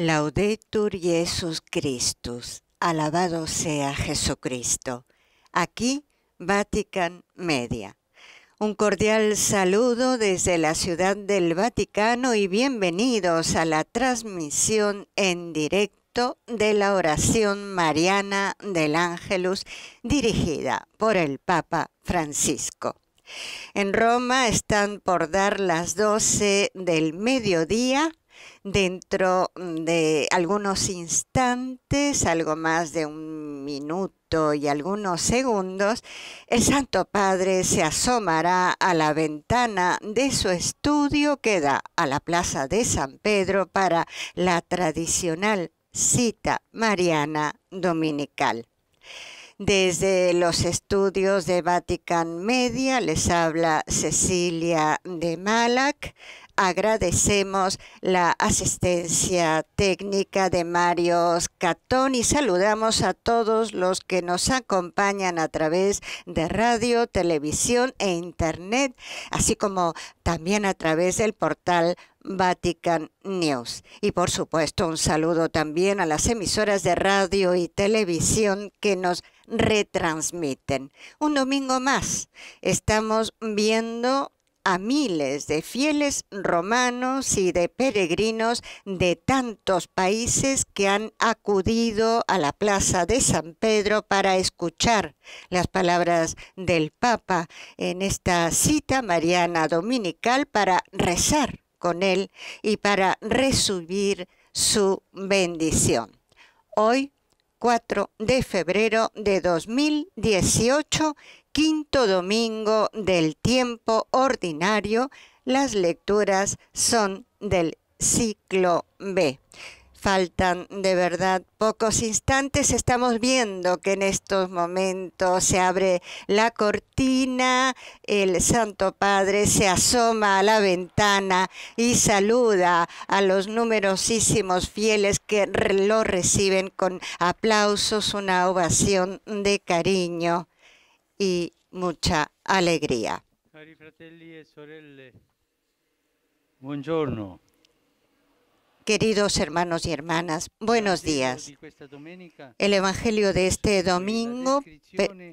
Laudetur Jesus Christus, alabado sea Jesucristo. Aquí, Vatican Media. Un cordial saludo desde la Ciudad del Vaticano y bienvenidos a la transmisión en directo de la oración mariana del Ángelus dirigida por el Papa Francisco. En Roma están por dar las 12 del mediodía dentro de algunos instantes, algo más de un minuto y algunos segundos, el Santo Padre se asomará a la ventana de su estudio que da a la Plaza de San Pedro para la tradicional cita mariana dominical. Desde los estudios de Vatican Media les habla Cecilia de Malac, agradecemos la asistencia técnica de Mario Catón y saludamos a todos los que nos acompañan a través de radio, televisión e internet, así como también a través del portal Vatican News. Y por supuesto un saludo también a las emisoras de radio y televisión que nos retransmiten. Un domingo más estamos viendo a miles de fieles romanos y de peregrinos de tantos países que han acudido a la plaza de San Pedro para escuchar las palabras del Papa en esta cita mariana dominical para rezar con él y para recibir su bendición. Hoy 4 de febrero de 2018 quinto domingo del tiempo ordinario, las lecturas son del ciclo B. Faltan de verdad pocos instantes. Estamos viendo que en estos momentos se abre la cortina, el Santo Padre se asoma a la ventana y saluda a los numerosísimos fieles que lo reciben con aplausos, una ovación de cariño y mucha alegría. Cari fratelli e sorelle, buongiorno. Queridos hermanos y hermanas, buenos días. El Evangelio de este domingo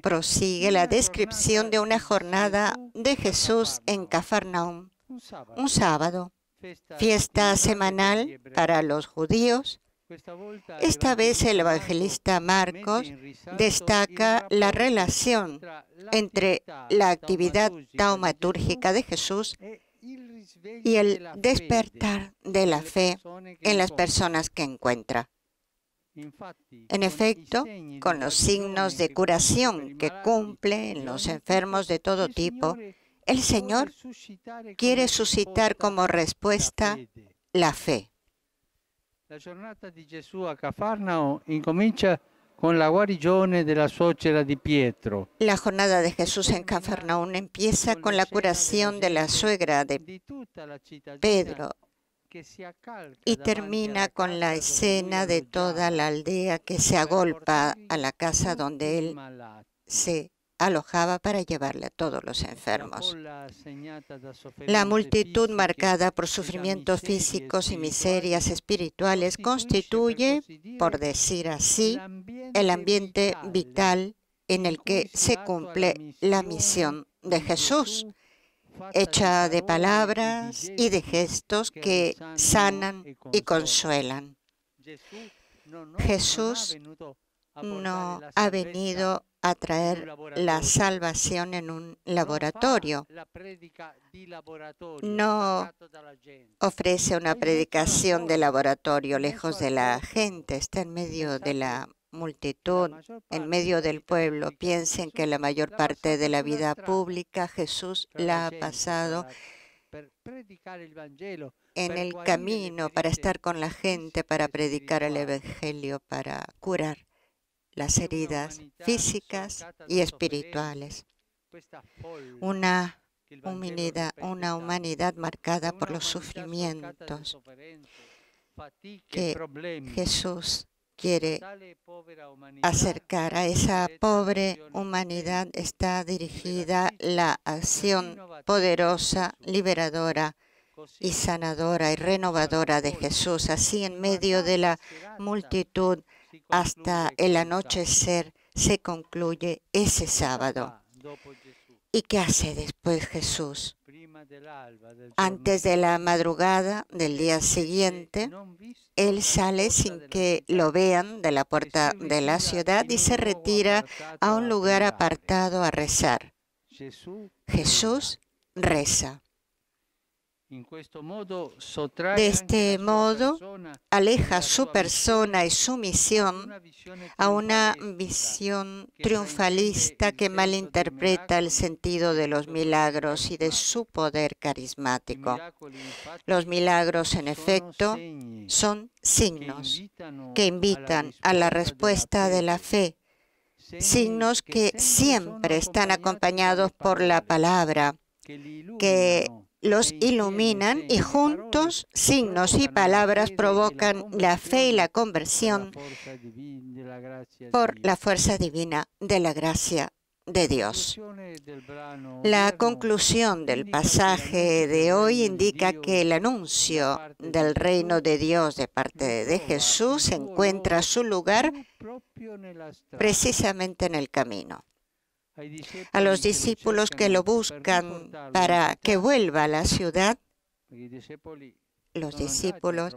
prosigue la descripción de una jornada de Jesús en Cafarnaum, un sábado, fiesta semanal para los judíos. Esta vez el evangelista Marcos destaca la relación entre la actividad taumatúrgica de Jesús e y el despertar de la fe en las personas que encuentra. En efecto, con los signos de curación que cumple en los enfermos de todo tipo, el Señor quiere suscitar como respuesta la fe. La giornata di Gesù a Cafarnao incomincia con la guarigione della suocera di Pietro. La jornada de Jesús en Cafarnaún empieza con la curación de la suegra de Pedro y termina con la escena de toda la aldea que se agolpa a la casa donde él se alojaba para llevarle a todos los enfermos. La multitud marcada por sufrimientos físicos y miserias espirituales constituye, por decir así, el ambiente vital en el que se cumple la misión de Jesús, hecha de palabras y de gestos que sanan y consuelan. Jesús No ha venido a traer la salvación en un laboratorio. No ofrece una predicación de laboratorio lejos de la gente, está en medio de la multitud, en medio del pueblo. Piensen que la mayor parte de la vida pública Jesús la ha pasado en el camino para estar con la gente, para predicar el. Evangelio, para curar las heridas físicas y espirituales. Una humanidad, una humanidad marcada por los sufrimientos. que. Jesús quiere acercar a esa pobre humanidad está dirigida la acción poderosa, liberadora y sanadora y renovadora de Jesús, así en medio de la multitud hasta el anochecer se concluye ese sábado. ¿Y qué hace después Jesús? Antes de la madrugada del día siguiente, Él sale sin que lo vean de la puerta de la ciudad y se retira a un lugar apartado a rezar. Jesús reza. De este modo, aleja su persona y su misión a una visión triunfalista que malinterpreta el sentido de los milagros y de su poder carismático. Los milagros, en efecto, son signos que invitan a la respuesta de la fe, signos que siempre están acompañados por la palabra, que los iluminan y juntos signos y palabras provocan la fe y la conversión por la fuerza divina de la gracia de Dios. La conclusión del pasaje de hoy indica que el anuncio del reino de Dios de parte de Jesús encuentra su lugar precisamente en el camino a los discípulos que lo buscan para que vuelva a la ciudad, los discípulos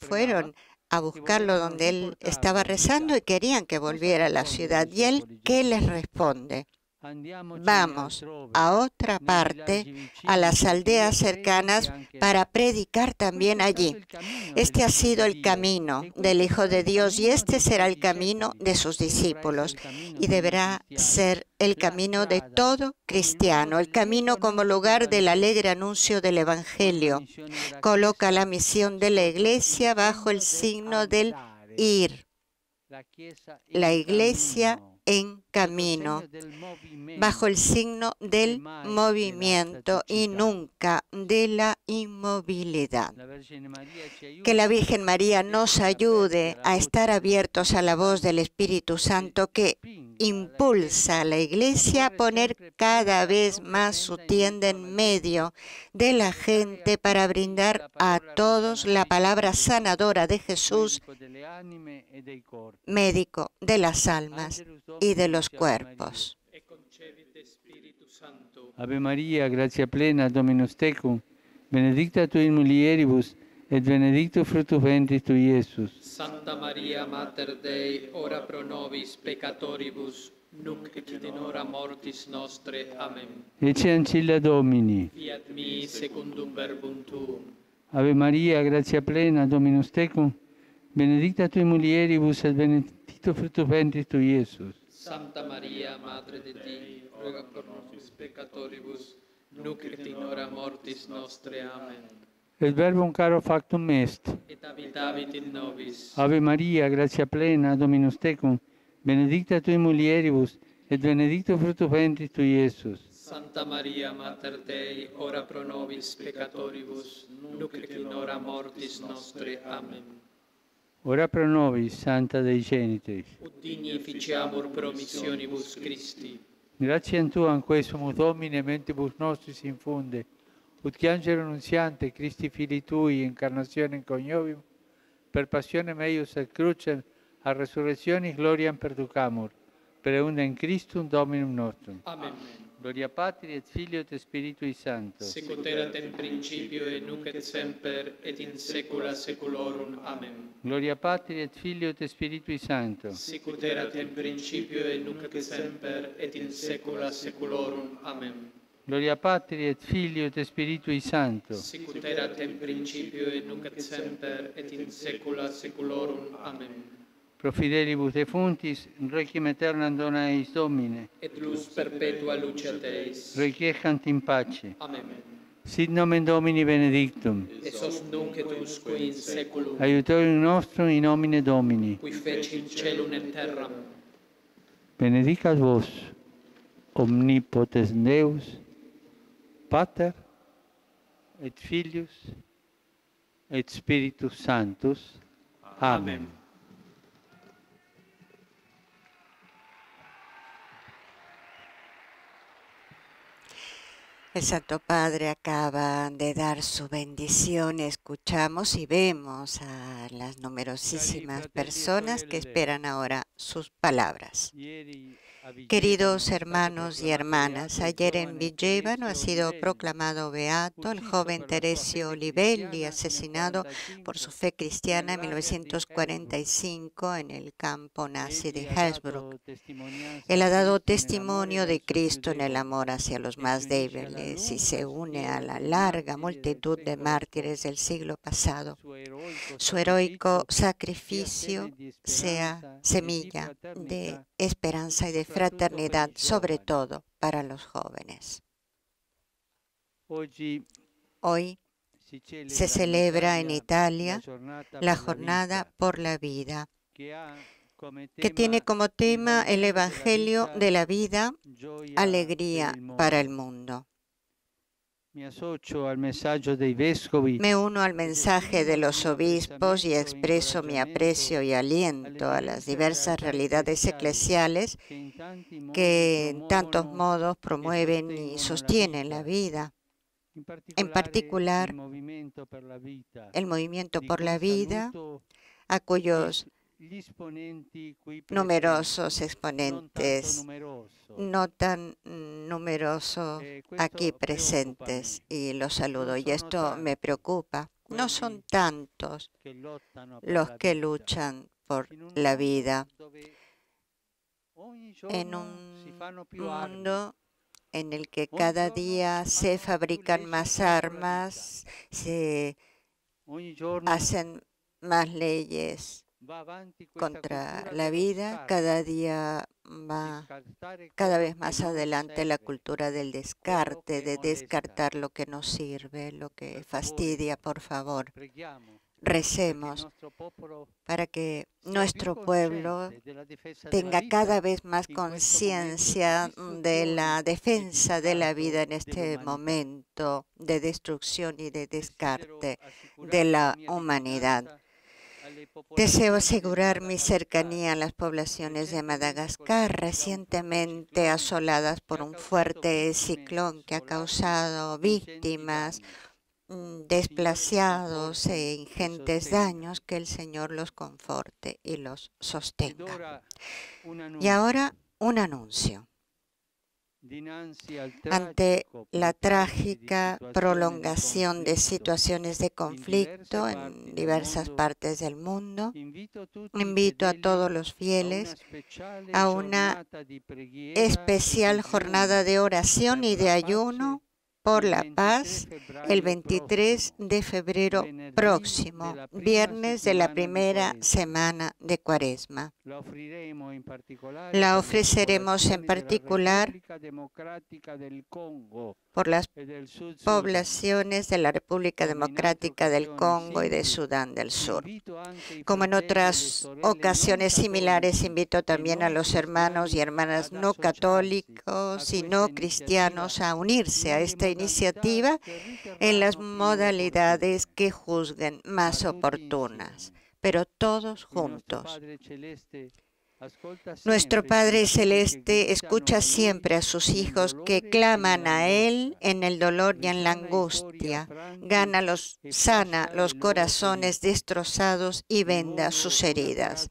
fueron a buscarlo donde él estaba rezando y querían que volviera a la ciudad. ¿Y él qué les responde? Vamos a otra parte, a las aldeas cercanas, para predicar también allí. Este ha sido el camino del Hijo de Dios y este será el camino de sus discípulos y deberá ser el camino de todo cristiano, el camino como lugar del alegre anuncio del Evangelio. Coloca la misión de la iglesia bajo el signo del ir. La iglesia en camino, bajo el signo del movimiento y nunca de la inmovilidad. Que la Virgen María nos ayude a estar abiertos a la voz del Espíritu Santo que impulsa a la Iglesia a poner cada vez más su tienda en medio de la gente para brindar a todos la palabra sanadora de Jesús, médico de las almas y de los cuerpos. Ave María, gracia plena, Dominus tecum, benedicta tu in mulieribus, et benedictus fructus ventris tui, Iesus. Santa Maria, Mater Dei, ora pro nobis peccatoribus, nunc et in hora mortis nostre. Amen. Ecce ancilla Domini. Fiat mi secundum verbum tuum. Ave Maria, gracia plena, Dominus tecum, benedicta tu in mulieribus, et benedictus fructus ventris tui, Iesus. Santa Maria, Madre de Dei, roga pro nobis peccatoribus, nunc et in hora mortis nostre. Amen. Et verbum caro factum est. Et habitavit in nobis. Ave Maria, gratia plena, Dominus tecum, benedicta tu in mulieribus, et benedictus fructus ventris tui, Iesus. Santa Maria, Mater Dei, ora pro nobis peccatoribus, nunc et in hora mortis nostre. Amen. Ora pro nobis, Santa Dei Genitrix. Ut digni ficiamur promissionibus Christi. Gratiam Tuam quae sumus Domine mentibus nostris infunde, ut che angelo nunziante Christi Fili Tui, incarnazione coniovium, per passione meius et crucem, a resurrectionis gloriam perducamur, per eundem Christum Dominum nostrum. Amen. Gloria Patri et Filio et Spiritui Sancto. Sicut erat in principio et nunc et semper et in saecula saeculorum. Amen. Gloria Patri et Filio et Spiritui Sancto. Sicut erat in principio et nunc et semper et in saecula saeculorum. Amen. Gloria Patri et Filio et Spiritui Sancto. Sicut erat in principio et nunc et semper et in saecula saeculorum. Amen. pro fidelibus defuntis, requiem aeternam dona eis Domine, et lux perpetua luceat eis, requiescant in pace. Amen. Sit nomen Domini benedictum, et sos nunc et usque in seculum, aiutorium nostrum in nomine Domini, qui feci celum et terram. Benedicat vos, omnipotens Deus, Pater, et Filius, et Spiritus Sanctus. Amen. Amen. El Santo Padre acaba de dar su bendición, escuchamos y vemos a las numerosísimas personas que esperan ahora sus palabras. Queridos hermanos y hermanas, ayer en Villevano ha sido proclamado beato el joven Teresio Olivelli, asesinado por su fe cristiana en 1945 en el campo nazi de Hellsbruck. Él ha dado testimonio de Cristo en el amor hacia los más débiles y se une a la larga multitud de mártires del siglo pasado. Su heroico sacrificio sea semilla de esperanza y de fraternidad, sobre todo para los jóvenes. Hoy se celebra en Italia la Jornada por la Vida, que tiene como tema el Evangelio de la vida, alegría para el mundo. Me uno al mensaje de los obispos y expreso mi aprecio y aliento a las diversas realidades eclesiales que en tantos modos promueven y sostienen la vida. En particular, el movimiento por la vida, a cuyos numerosos exponentes, no tan numerosos aquí presentes, y los saludo. Y esto me preocupa. No son tantos los que luchan por la vida en un mundo en el que cada día se fabrican más armas, se hacen más leyes contra la vida, cada día va cada vez más adelante la cultura del descarte, de descartar lo que no sirve, lo que fastidia, por favor. Recemos para que nuestro pueblo tenga cada vez más conciencia de la defensa de la vida en este momento de destrucción y de descarte de la humanidad. Deseo asegurar mi cercanía a las poblaciones de Madagascar, recientemente asoladas por un fuerte ciclón que ha causado víctimas, mm, desplazados e ingentes daños, que el Señor los conforte y los sostenga. Y ahora un anuncio. Ante la trágica prolongación de situaciones de conflicto en diversas partes del mundo, invito a todos los fieles a una especial jornada de oración y de ayuno por la paz el 23 de febrero próximo, viernes de la primera semana de Cuaresma. La ofreceremos en particular por las poblaciones de la República Democrática del Congo y de Sudán del Sur. Como en otras ocasiones similares, invito también a los hermanos y hermanas no católicos y no cristianos a unirse a esta iniciativa en las modalidades que juzguen más oportunas, pero todos juntos nuestro Padre Celeste escucha siempre a sus hijos que claman a Él en el dolor y en la angustia. Gana los, sana los corazones destrozados y venda sus heridas.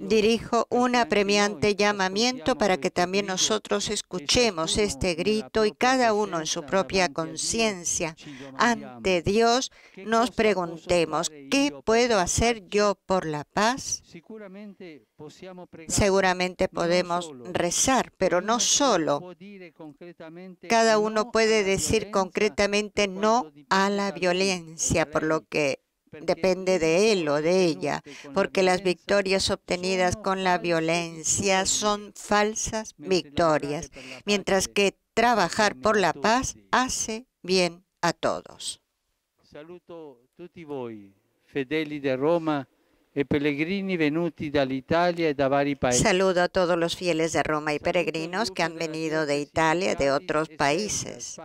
Dirijo un apremiante llamamiento para que también nosotros escuchemos este grito y cada uno en su propia conciencia ante Dios nos preguntemos, ¿qué puedo hacer yo por la paz? Seguramente podemos rezar, pero no solo. Cada uno puede decir concretamente no a la violencia, por lo que depende de él o de ella, porque las victorias obtenidas con la violencia son falsas victorias, mientras que trabajar por la paz hace bien a todos. Saluto tutti voi, fedeli de Roma pellegrini venuti dall'Italia e da vari paesi. Saludo a todos los fieles de Roma y peregrinos que han venido de Italia y de otros países.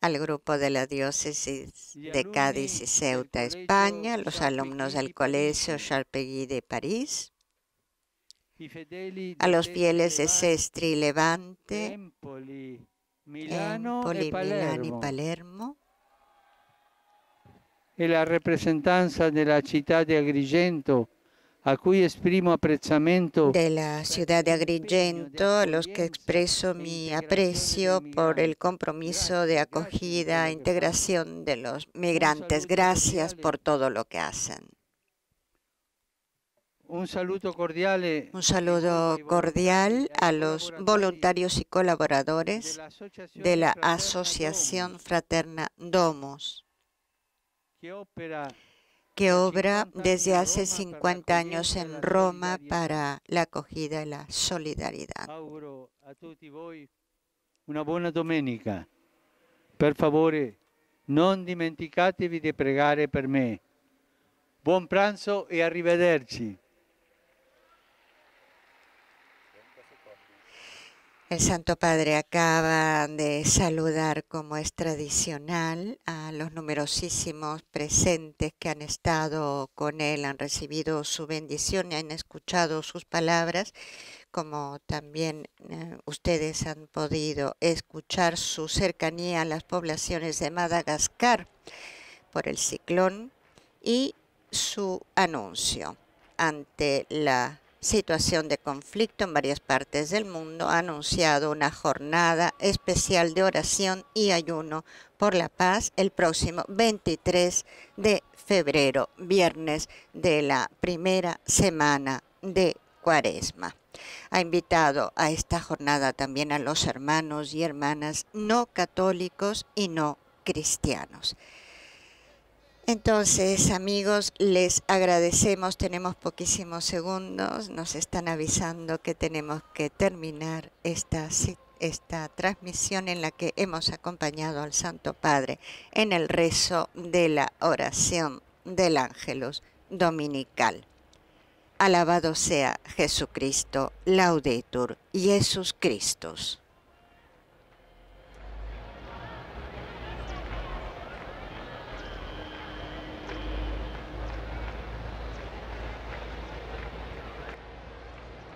Al grupo de la diócesis de Cádiz y Ceuta, España, los alumnos del Colegio Charpegui de París, a los fieles de Sestri Levante, Empoli, e Milano y Palermo. E la rappresentanza della città di Agrigento, a cui esprimo apprezzamento de la ciudad de Agrigento, a los que expreso mi aprecio por el compromiso de acogida e integración de los migrantes. Gracias por todo lo que hacen. Un cordiale Un saludo cordial a los voluntarios y colaboradores de la Asociación Fraterna opera que obra desde hace 50 años en Roma para la acogida y la solidaridad. Una buona domenica. Per favore, non dimenticatevi di pregare per me. Buon pranzo e arrivederci. El Santo Padre acaba de saludar, como es tradicional, a los numerosísimos presentes que han estado con él, han recibido su bendición y han escuchado sus palabras, como también eh, ustedes han podido escuchar su cercanía a las poblaciones de Madagascar por el ciclón y su anuncio ante la situación de conflicto en varias partes del mundo, ha anunciado una jornada especial de oración y ayuno por la paz el próximo 23 de febrero, viernes de la primera semana de Cuaresma. Ha invitado a esta jornada también a los hermanos y hermanas no católicos y no cristianos. Entonces, amigos, les agradecemos. Tenemos poquísimos segundos. Nos están avisando que tenemos que terminar esta, esta transmisión en la que hemos acompañado al Santo Padre en el rezo de la oración del Ángelus Dominical. Alabado sea Jesucristo, Laudetur, Jesus Christus.